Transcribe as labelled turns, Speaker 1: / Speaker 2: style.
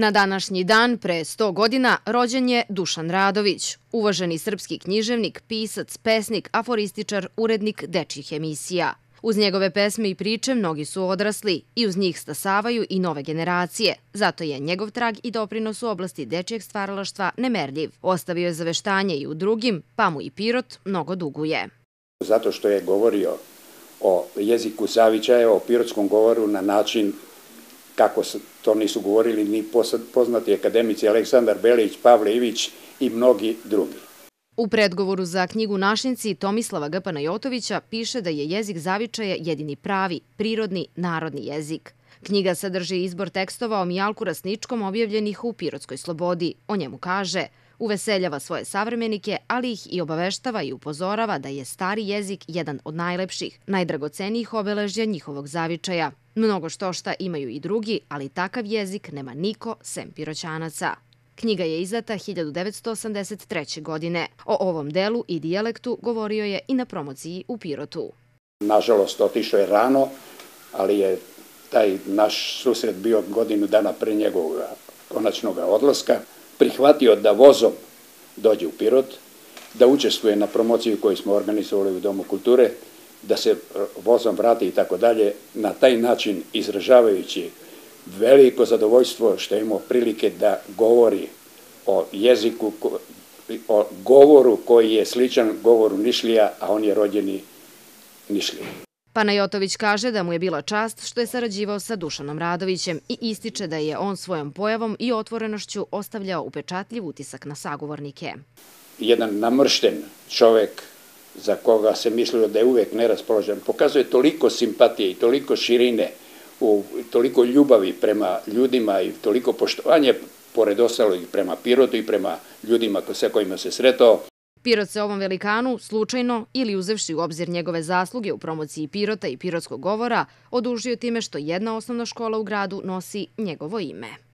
Speaker 1: Na današnji dan, pre 100 godina, rođen je Dušan Radović, uvaženi srpski književnik, pisac, pesnik, aforističar, urednik dečjih emisija. Uz njegove pesme i priče mnogi su odrasli i uz njih stasavaju i nove generacije. Zato je njegov trag i doprinos u oblasti dečijeg stvaralaštva nemerljiv. Ostavio je zaveštanje i u drugim, pa mu i Pirot mnogo duguje.
Speaker 2: Zato što je govorio o jeziku zavičaja, o pirotskom govoru na način kako to nisu govorili ni poznati akademici Aleksandar Belić, Pavle Ivić i mnogi drugi.
Speaker 1: U predgovoru za knjigu Našinci Tomislava G. Panajotovića piše da je jezik zavičaja jedini pravi, prirodni, narodni jezik. Knjiga sadrži izbor tekstova o Mijalku Rasničkom objavljenih u Pirotskoj slobodi. O njemu kaže – Uveseljava svoje savremenike, ali ih i obaveštava i upozorava da je stari jezik jedan od najlepših, najdragocenijih obeležja njihovog zavičaja. Mnogo što šta imaju i drugi, ali takav jezik nema niko sem piroćanaca. Knjiga je izdata 1983. godine. O ovom delu i dijalektu govorio je i na promociji u Pirotu.
Speaker 2: Nažalost, otišao je rano, ali je taj naš susret bio godinu dana pre njegovog konačnog odlaska prihvatio da vozom dođe u Pirot, da učestvuje na promociji koju smo organizovali u Domu kulture, da se vozom vrati i tako dalje, na taj način izražavajući veliko zadovoljstvo što je imao prilike da govori o jeziku, o govoru koji je sličan govoru Nišlija, a on je rođeni Nišlija.
Speaker 1: Panajotović kaže da mu je bila čast što je sarađivao sa Dušanom Radovićem i ističe da je on svojom pojavom i otvorenošću ostavljao upečatljiv utisak na sagovornike.
Speaker 2: Jedan namršten čovek za koga se mislilo da je uvek neraspoložen, pokazuje toliko simpatije i toliko širine, u toliko ljubavi prema ljudima i toliko poštovanje, pored ostalog prema Pirotu i prema ljudima sa kojima se sretao,
Speaker 1: Pirot se ovom velikanu, slučajno ili uzevši u obzir njegove zasluge u promociji Pirota i pirotskog govora, odužio time što jedna osnovna škola u gradu nosi njegovo ime.